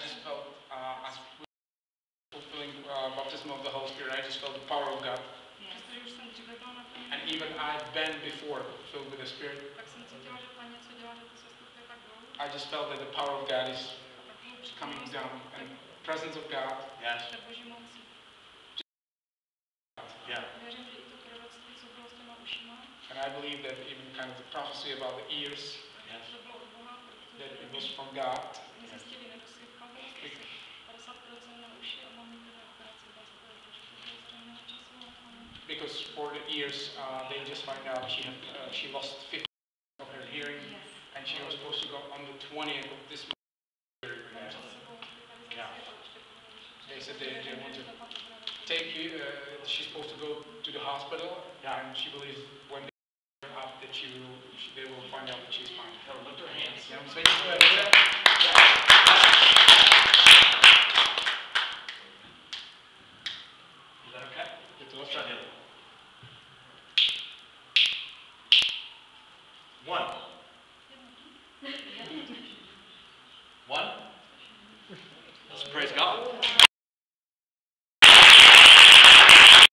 just felt, uh, as we were fulfilling uh, baptism of the Holy Spirit, I just felt the power of God. Přestože už jsem dříve byla naplněna, And even I'd been before filled with the Spirit, tak jsem cítila, že Pán něco dělá, že to se stupuje tak dlouho. I just felt that the power of God is coming down and the presence of God. Yes. tak boží mocí. Yeah. Věřím, že i to proroctví, co bylo s těma ušima, And I believe that even kind of the prophecy about the ears, Yes. to bylo od Boha, that it was from God. Because for the ears, uh, they just find out she had, uh, she lost 50% of her hearing, and she was supposed to go on the 20th of this month. Mám před sebou hospitalizaci Yeah. a ještě pohovořit. They said they, they want to take you, uh, she's supposed to go to the hospital, Yeah. and she believes when they get up that she will, she, they will find out that she's fine. Her, lift her hands. You know what I'm saying? Go ahead, do that. Is that okay? Get to Let's left try side. the other. One. One. So praise God.